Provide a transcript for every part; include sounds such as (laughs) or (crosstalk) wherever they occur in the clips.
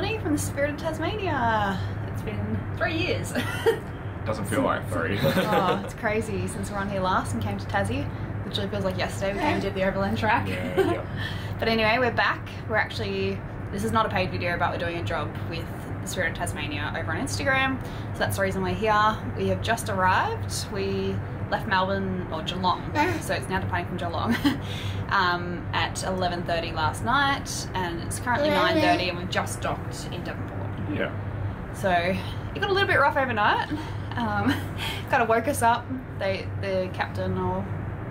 Bonnie from the Spirit of Tasmania. It's been three years. (laughs) Doesn't feel like three. (laughs) oh, (laughs) it's crazy since we were on here last and came to Tassie. Literally feels like yesterday we came and did the Overland track. Yeah, yeah. but anyway, we're back. We're actually, this is not a paid video, but we're doing a job with the Spirit of Tasmania over on Instagram. So that's the reason we're here. We have just arrived. We left Melbourne, or Geelong, so it's now departing from Geelong, (laughs) um, at 11.30 last night, and it's currently 9.30 and we've just docked in Devonport. yeah. So it got a little bit rough overnight. Um, (laughs) kind of woke us up. They, the captain or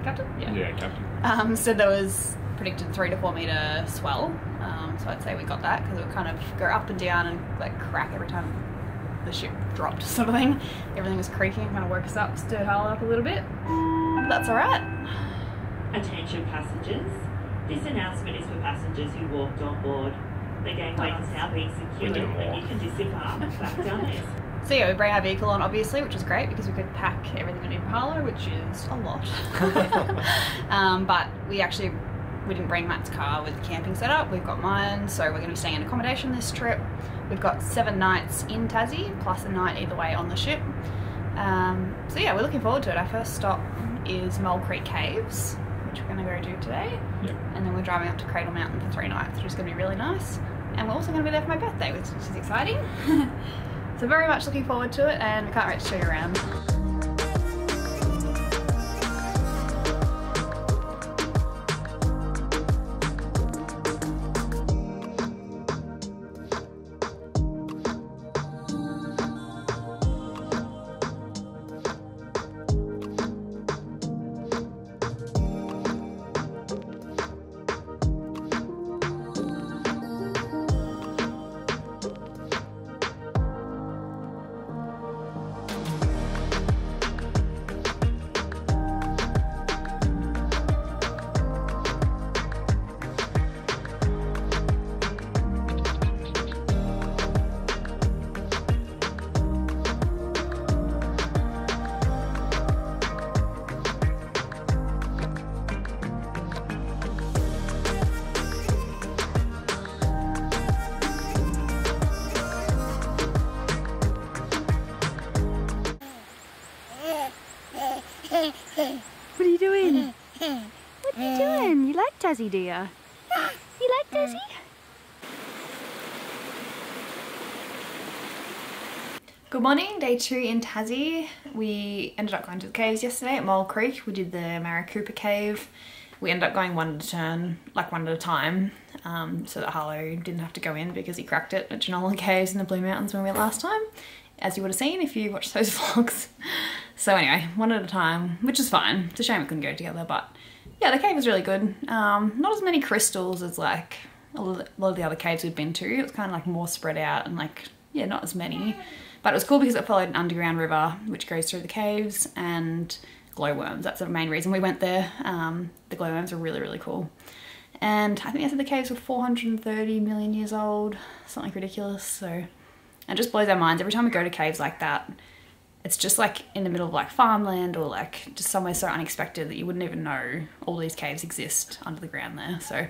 captain, yeah, Yeah, Captain. um, said there was predicted three to four meter swell. Um, so I'd say we got that because it would kind of go up and down and like crack every time the ship dropped, sort of thing. Everything was creaking, kind of woke us up, stirred Harlan up a little bit. But that's all right. Attention passengers. This announcement is for passengers who walked on board. The gangway is now being secured and you can disembark back down there. So yeah, we bring our vehicle on obviously, which is great because we could pack everything in need for which is a lot. (laughs) (laughs) um, but we actually we didn't bring Matt's car with the camping setup. We've got mine, so we're going to be staying in accommodation this trip. We've got seven nights in Tassie, plus a night either way on the ship. Um, so yeah, we're looking forward to it. Our first stop is Mole Creek Caves, which we're going to go do today, Yeah. and then we're driving up to Cradle Mountain for three nights, which is going to be really nice. And we're also going to be there for my birthday, which is exciting. (laughs) so very much looking forward to it, and we can't wait to show you around. Doing? (gasps) You like Tassie, do you? You like Tassie? Good morning, day two in Tassie. We ended up going to the caves yesterday at Mole Creek. We did the Marakoopa Cave. We ended up going one at a turn, like one at a time, um, so that Harlow didn't have to go in because he cracked it at Jenolan Caves in the Blue Mountains when we went last time, as you would have seen if you watched those (laughs) vlogs. So anyway, one at a time, which is fine. It's a shame we couldn't go together, but yeah, the cave was really good. Um, not as many crystals as like a lot of the other caves we've been to. It was kind of like more spread out and like, yeah, not as many. But it was cool because it followed an underground river which goes through the caves and glowworms. That's the main reason we went there. Um, the glowworms are really, really cool. And I think they said the caves were 430 million years old, something ridiculous. So it just blows our minds every time we go to caves like that. It's just like in the middle of like farmland or like just somewhere so unexpected that you wouldn't even know all these caves exist under the ground there. So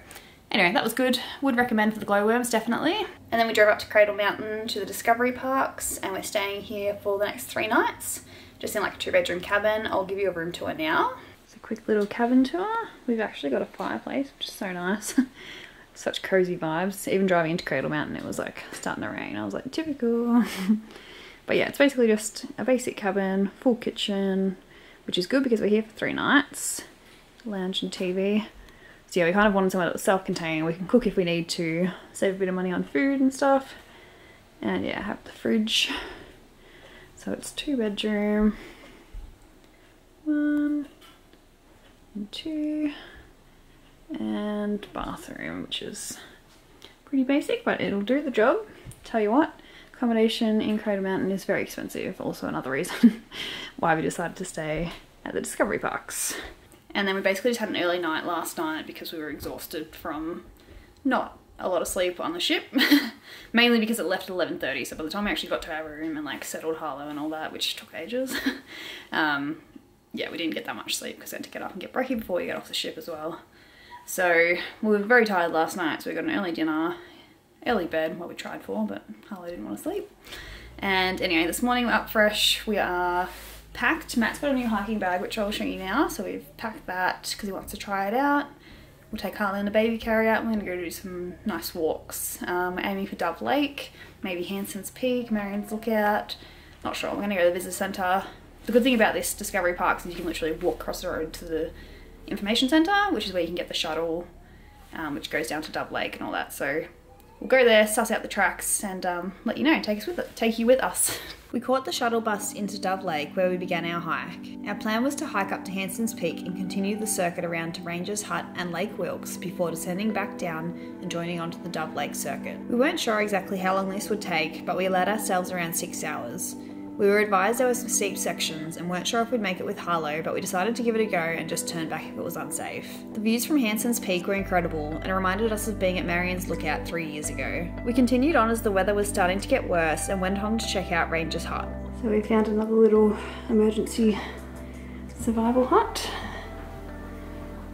anyway, that was good. Would recommend for the glowworms, definitely. And then we drove up to Cradle Mountain to the Discovery Parks and we're staying here for the next three nights. Just in like a two bedroom cabin. I'll give you a room tour now. It's a quick little cabin tour. We've actually got a fireplace, which is so nice. (laughs) Such cozy vibes. Even driving into Cradle Mountain, it was like starting to rain. I was like, typical. (laughs) but yeah, it's basically just a basic cabin, full kitchen, which is good because we're here for three nights. Lounge and TV. So yeah, we kind of wanted somewhere that's self-contained. We can cook if we need to, save a bit of money on food and stuff. And yeah, have the fridge. So it's two bedroom, one and two, and bathroom, which is pretty basic, but it'll do the job. Tell you what, accommodation in Cradle Mountain is very expensive. Also another reason (laughs) why we decided to stay at the Discovery Parks. And then we basically just had an early night last night because we were exhausted from not a lot of sleep on the ship. (laughs) Mainly because it left at 11.30, so by the time we actually got to our room and like settled Harlow and all that, which took ages, (laughs) um, yeah, we didn't get that much sleep because we had to get up and get brekkie before we got off the ship as well. So we were very tired last night, so we got an early dinner early bed, what we tried for, but Harlow didn't want to sleep. And anyway, this morning we're up fresh. We are packed. Matt's got a new hiking bag, which I'll show you now. So we've packed that because he wants to try it out. We'll take Harlow in the baby carrier. We're going to go do some nice walks. Um, we're aiming for Dove Lake, maybe Hanson's Peak, Marion's Lookout. Not sure. We're going to go to the visitor centre. The good thing about this Discovery Park is you can literally walk across the road to the information centre, which is where you can get the shuttle, um, which goes down to Dove Lake and all that. So we'll go there, suss out the tracks, and um, let you know. Take us with it. Take you with us. (laughs) We caught the shuttle bus into Dove Lake where we began our hike. Our plan was to hike up to Hanson's Peak and continue the circuit around to Ranger's Hut and Lake Wilks before descending back down and joining onto the Dove Lake circuit. We weren't sure exactly how long this would take, but we allowed ourselves around six hours. We were advised there were some steep sections and weren't sure if we'd make it with Harlow, but we decided to give it a go and just turn back if it was unsafe. The views from Hanson's Peak were incredible and reminded us of being at Marion's Lookout three years ago. We continued on as the weather was starting to get worse and went on to check out Ranger's Hut. So we found another little emergency survival hut.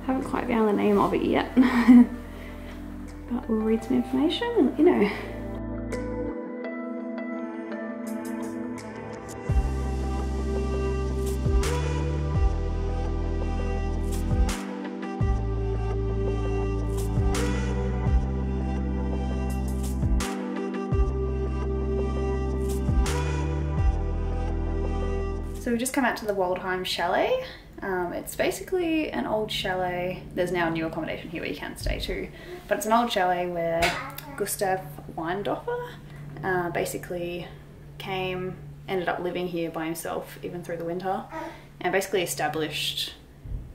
Haven't quite found the name of it yet, (laughs) but we'll read some information and let you know. Come out to the Waldheim Chalet. Um, it's basically an old chalet. There's now a new accommodation here where you can stay too. But it's an old chalet where Gustav Weindorfer uh, basically came, ended up living here by himself even through the winter, and basically established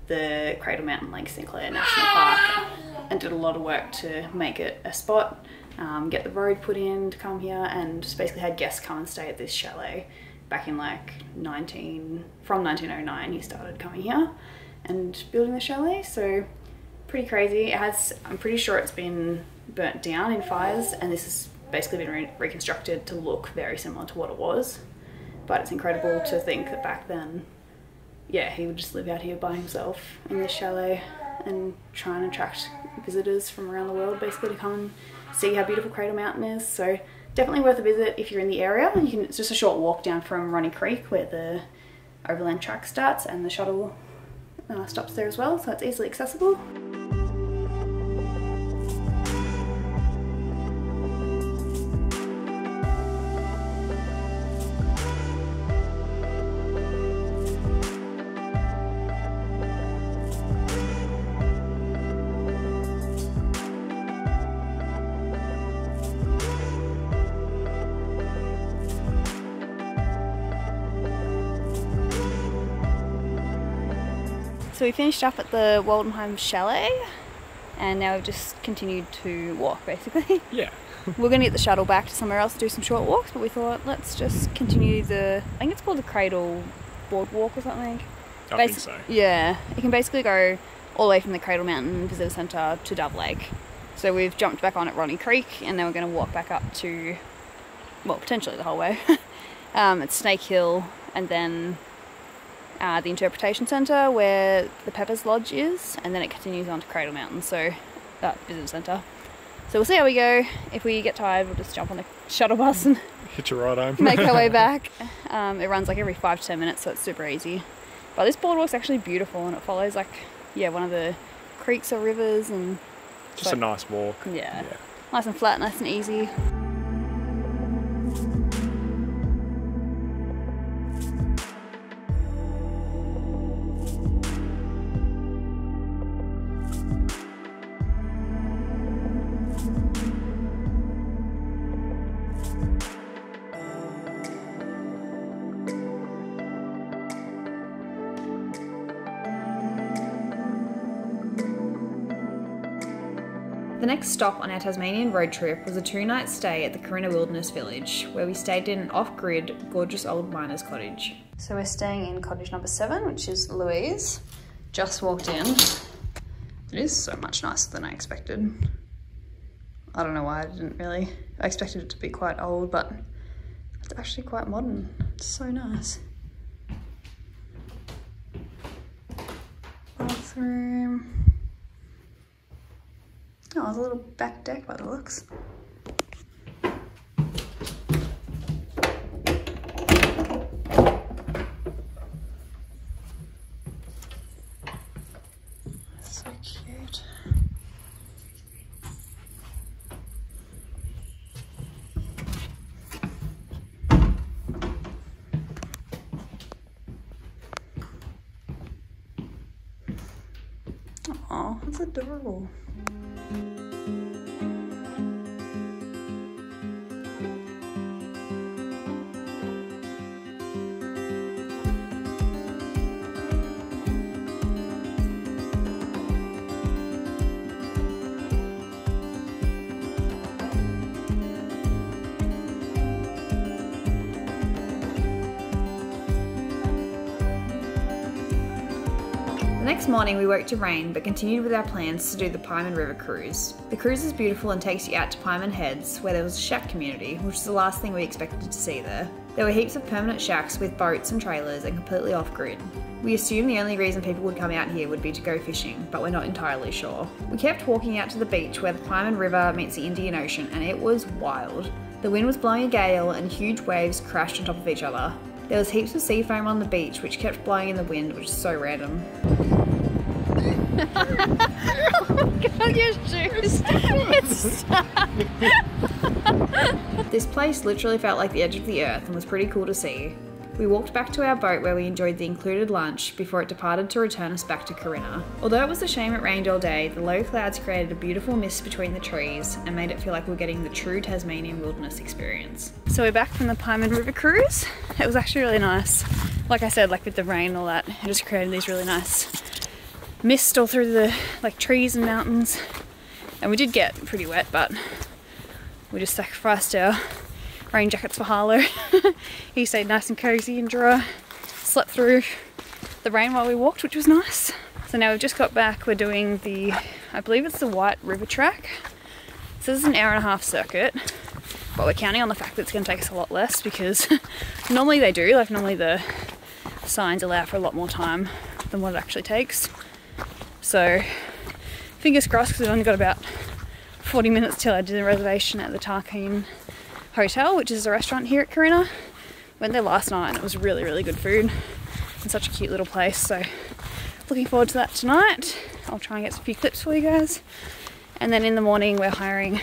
the Cradle Mountain Lake St Clair National Park and did a lot of work to make it a spot, um, get the road put in to come here, and just basically had guests come and stay at this chalet back in like 19 from 1909 he started coming here and building the chalet so pretty crazy. It has i'm pretty sure it's been burnt down in fires and this has basically been re- reconstructed to look very similar to what it was but it's incredible to think that back then yeah he would just live out here by himself in this chalet and try and attract visitors from around the world basically to come and see how beautiful cradle mountain is. So definitely worth a visit if you're in the area. You can, it's just a short walk down from Ronnie Creek where the overland track starts and the shuttle uh, stops there as well, so it's easily accessible. So we finished up at the Waldenheim Chalet and now we've just continued to walk basically. (laughs) Yeah. We're going to get the shuttle back to somewhere else to do some short walks, but we thought let's just continue the, I think it's called the Cradle Boardwalk or something. I Basi- think so. Yeah, you can basically go all the way from the Cradle Mountain Visitor Centre to Dove Lake. So we've jumped back on at Ronnie Creek and then we're going to walk back up to, well, potentially the whole way. (laughs) um, it's Snake Hill and then uh, the Interpretation Centre where the Peppers Lodge is, and then it continues on to Cradle Mountain, so that visitor centre. So we'll see how we go. If we get tired, we'll just jump on the shuttle bus and Hit your ride home. make our way (laughs) back. Um, it runs like every five to ten minutes, so it's super easy. But this boardwalk's actually beautiful, and it follows like yeah one of the creeks or rivers, and Just a nice walk. yeah, nice and flat, nice and easy. Next stop on our Tasmanian road trip was a two night stay at the Corinna Wilderness Village, where we stayed in an off grid, gorgeous old miner's cottage. So we're staying in cottage number seven, which is Louise. Just walked in. It is so much nicer than I expected. I don't know why I didn't really. I expected it to be quite old, but it's actually quite modern. It's so nice. Bathroom a little back deck by the looks. So cute. Oh, that's adorable. The morning we woke to rain but continued with our plans to do the Pieman River cruise. The cruise is beautiful and takes you out to Pieman Heads where there was a shack community, which is the last thing we expected to see there. There were heaps of permanent shacks with boats and trailers and completely off grid. We assumed the only reason people would come out here would be to go fishing, but we're not entirely sure. We kept walking out to the beach where the Pieman River meets the Indian Ocean and it was wild. The wind was blowing a gale and huge waves crashed on top of each other. There was heaps of sea foam on the beach which kept blowing in the wind, which is so random. God, your shoes. This place literally felt like the edge of the earth and was pretty cool to see. We walked back to our boat where we enjoyed the included lunch before it departed to return us back to Corinna. Although it was a shame it rained all day, the low clouds created a beautiful mist between the trees and made it feel like we are getting the true Tasmanian wilderness experience. So we're back from the Pieman River cruise. It was actually really nice. Like I said, like with the rain and all that, it just created these really nice mist all through the like trees and mountains. And we did get pretty wet, but we just sacrificed our rain jackets for Harlow. (laughs) he stayed nice and cozy and dry. Slept through the rain while we walked, which was nice. So now we've just got back. We're doing the, I believe it's the Whyte River Track. So this is an hour and a half circuit, but we're counting on the fact that it's going to take us a lot less because (laughs) normally they do. Like normally the signs allow for a lot more time than what it actually takes. So fingers crossed because we've only got about 40 minutes till I do the reservation at the Tarkine Hotel, which is a restaurant here at Corinna. Went there last night and it was really, really good food and such a cute little place. So looking forward to that tonight. I'll try and get some few clips for you guys. And then in the morning we're hiring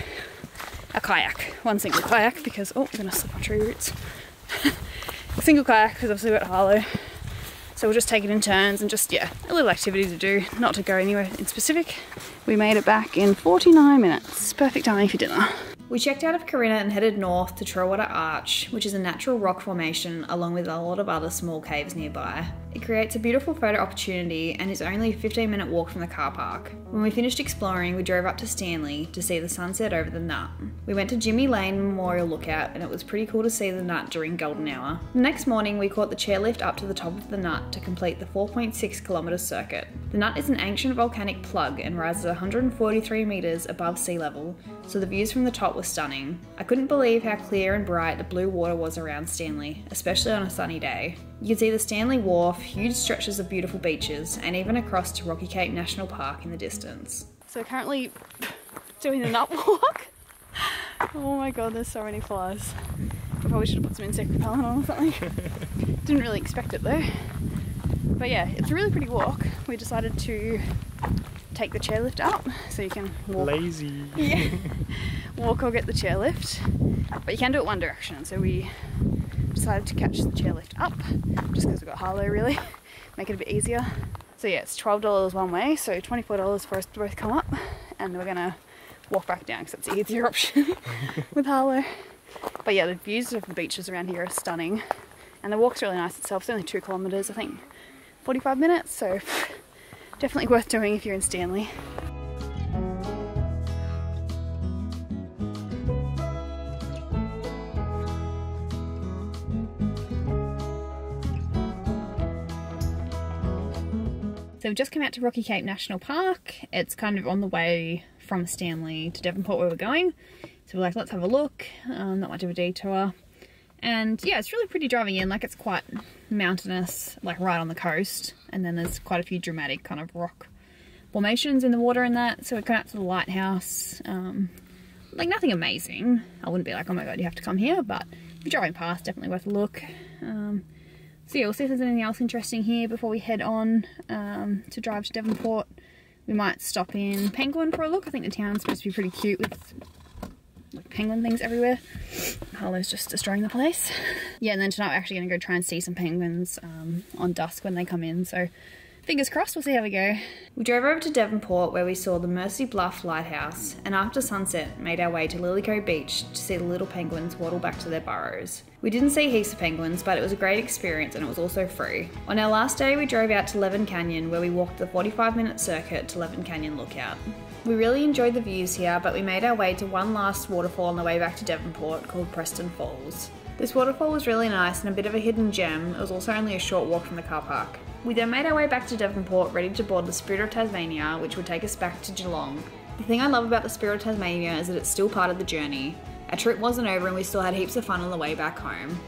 a kayak, one single kayak because, oh, I'm gonna slip on tree roots. (laughs) single kayak because obviously we're at Harlow. So we'll just take it in turns and just, yeah, a little activity to do, not to go anywhere in specific. We made it back in 49 minutes. Perfect timing for dinner. We checked out of Corinna and headed north to Trowutta Arch, which is a natural rock formation along with a lot of other small caves nearby. It creates a beautiful photo opportunity and is only a 15 minute walk from the car park. When we finished exploring, we drove up to Stanley to see the sunset over the Nut. We went to Jimmy Lane Memorial Lookout and it was pretty cool to see the Nut during golden hour. The next morning, we caught the chairlift up to the top of the Nut to complete the 4.6 kilometre circuit. The Nut is an ancient volcanic plug and rises 143 metres above sea level, so the views from the top were stunning. I couldn't believe how clear and bright the blue water was around Stanley, especially on a sunny day. You can see the Stanley Wharf, huge stretches of beautiful beaches, and even across to Rocky Cape National Park in the distance. So currently (laughs) doing the nut walk. Oh my god, there's so many flies. I probably should have put some insect repellent on or something. (laughs) Didn't really expect it though. But yeah, it's a really pretty walk. We decided to take the chairlift up so you can walk. Lazy. (laughs) Yeah. walk or get the chairlift. But you can do it one direction. So we decided to catch the chairlift up just because we've got Harlow really. (laughs) Make it a bit easier. So yeah, it's $12 one way, so $24 for us to both come up. And we're gonna walk back down because it's the easier (laughs) option (laughs) with Harlow. But yeah, the views of the beaches around here are stunning. And the walk's really nice itself. It's only two kilometres, I think 45 minutes, so definitely worth doing if you're in Stanley. So we've just come out to Rocky Cape National Park. It's kind of on the way from Stanley to Devonport where we're going. So we're like, let's have a look. Um, not much of a detour. And yeah, it's really pretty driving in. Like it's quite mountainous, like right on the coast. And then there's quite a few dramatic kind of rock formations in the water and that. So we come out to the lighthouse. Um, like nothing amazing. I wouldn't be like, oh my god, you have to come here. But if you're driving past, definitely worth a look. Um, so yeah, we'll see if there's anything else interesting here before we head on um, to drive to Devonport. We might stop in Penguin for a look. I think the town's supposed to be pretty cute with like penguin things everywhere. Harlow's just destroying the place. Yeah, and then tonight we're actually going to go try and see some penguins um, on dusk when they come in. So Fingers crossed, we'll see how we go. We drove over to Devonport where we saw the Mersey Bluff Lighthouse and after sunset made our way to Lillico Beach to see the little penguins waddle back to their burrows. We didn't see heaps of penguins, but it was a great experience and it was also free. On our last day, we drove out to Leven Canyon where we walked the 45 minute circuit to Leven Canyon Lookout. We really enjoyed the views here, but we made our way to one last waterfall on the way back to Devonport called Preston Falls. This waterfall was really nice and a bit of a hidden gem. It was also only a short walk from the car park. We then made our way back to Devonport, ready to board the Spirit of Tasmania, which would take us back to Geelong. The thing I love about the Spirit of Tasmania is that it's still part of the journey. Our trip wasn't over and we still had heaps of fun on the way back home.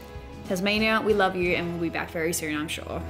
Tasmania, we love you and we'll be back very soon, I'm sure.